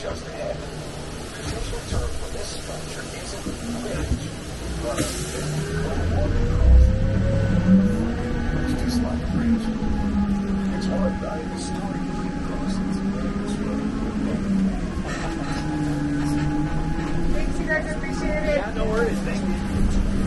Just ahead. The term for this structure isn't but a. It's one by historic crossings guys. Appreciate it. Yeah, no worries. Thank you.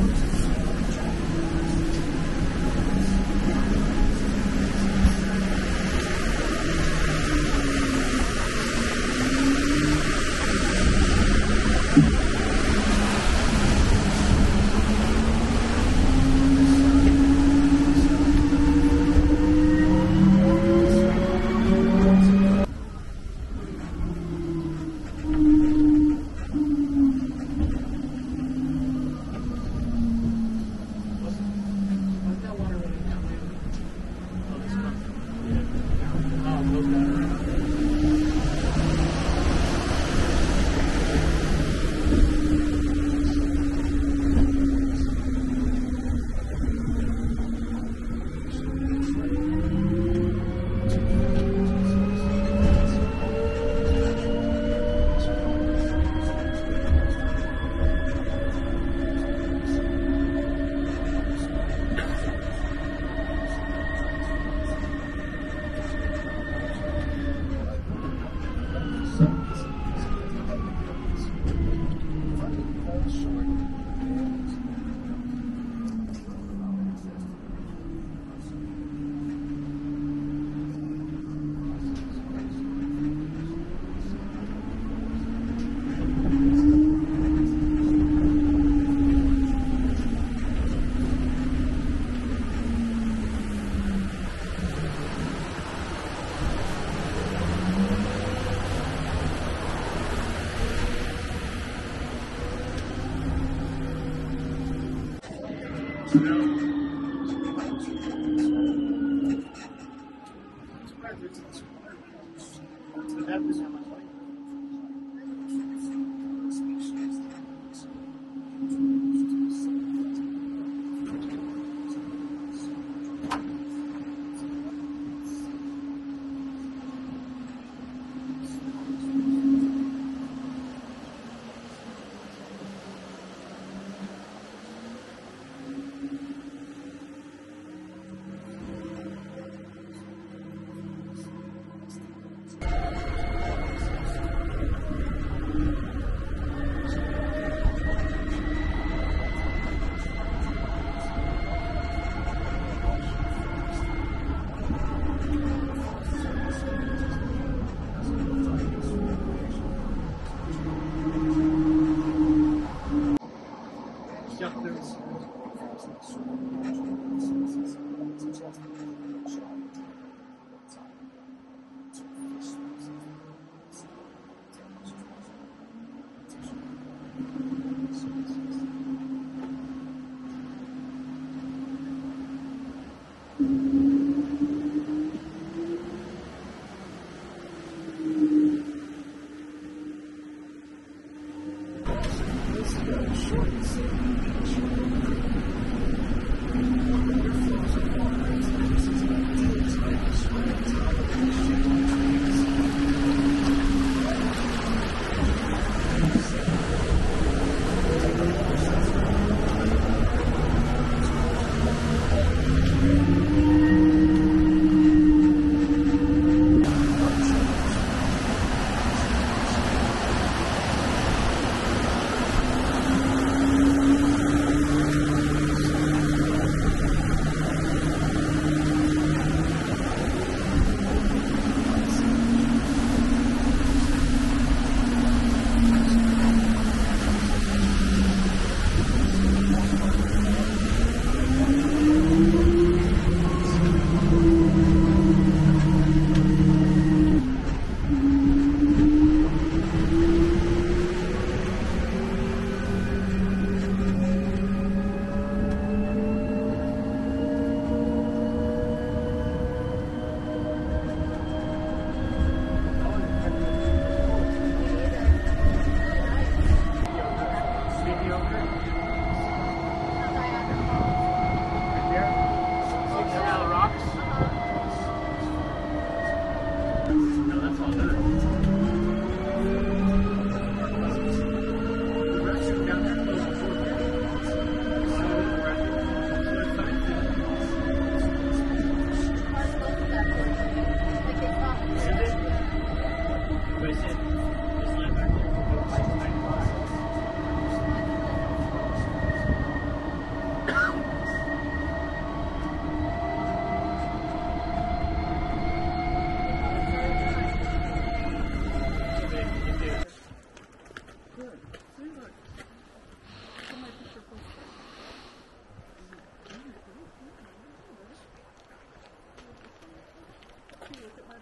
Thank you.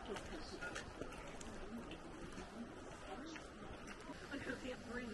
I can't breathe.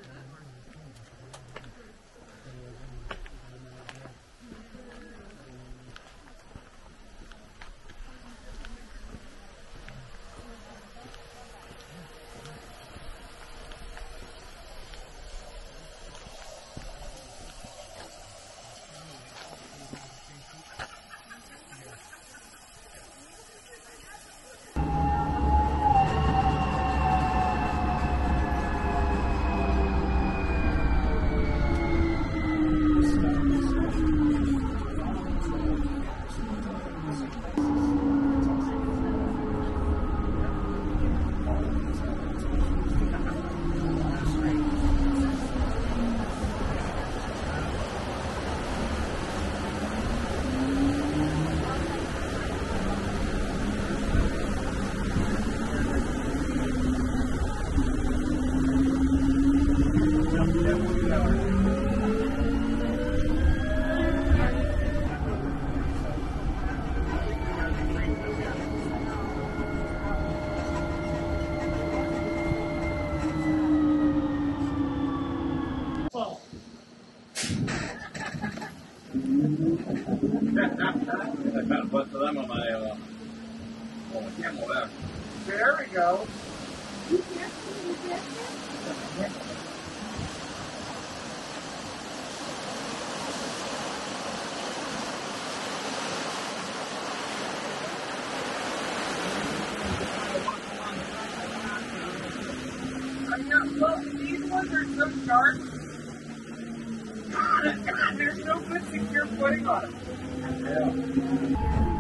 on it, God. There's no good secure footing on it. Yeah.